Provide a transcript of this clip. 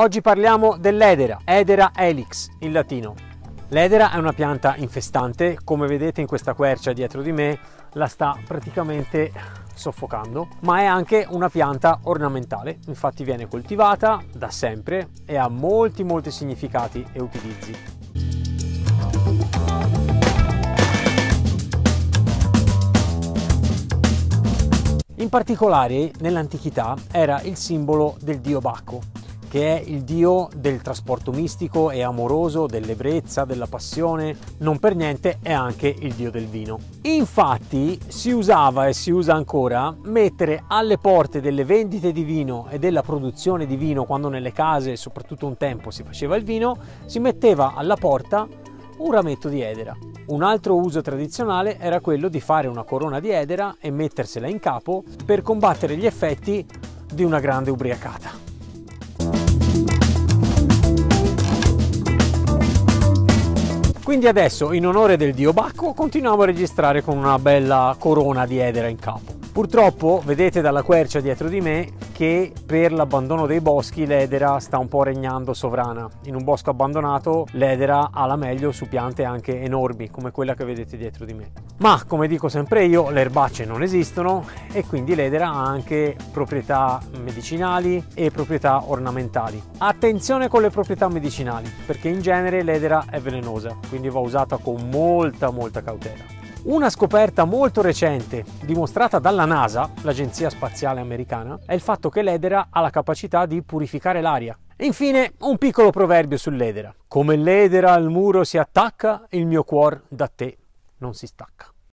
Oggi parliamo dell'edera, Edera helix in latino. L'edera è una pianta infestante, come vedete in questa quercia dietro di me la sta praticamente soffocando, ma è anche una pianta ornamentale, infatti viene coltivata da sempre e ha molti molti significati e utilizzi. In particolare nell'antichità era il simbolo del dio Bacco, che è il dio del trasporto mistico e amoroso, dell'ebbrezza, della passione, non per niente è anche il dio del vino. Infatti si usava e si usa ancora mettere alle porte delle vendite di vino e della produzione di vino quando nelle case, soprattutto un tempo, si faceva il vino, si metteva alla porta un rametto di edera. Un altro uso tradizionale era quello di fare una corona di edera e mettersela in capo per combattere gli effetti di una grande ubriacata. Quindi adesso in onore del dio Bacco continuiamo a registrare con una bella corona di edera in capo. Purtroppo vedete dalla quercia dietro di me che per l'abbandono dei boschi l'edera sta un po' regnando sovrana. In un bosco abbandonato l'edera ha la meglio su piante anche enormi come quella che vedete dietro di me. Ma come dico sempre io, le erbacce non esistono e quindi l'edera ha anche proprietà medicinali e proprietà ornamentali. Attenzione con le proprietà medicinali perché in genere l'edera è velenosa, quindi va usata con molta molta cautela. Una scoperta molto recente, dimostrata dalla NASA, l'agenzia spaziale americana, è il fatto che l'edera ha la capacità di purificare l'aria. E infine un piccolo proverbio sull'edera. Come l'edera al muro si attacca, il mio cuore da te non si stacca.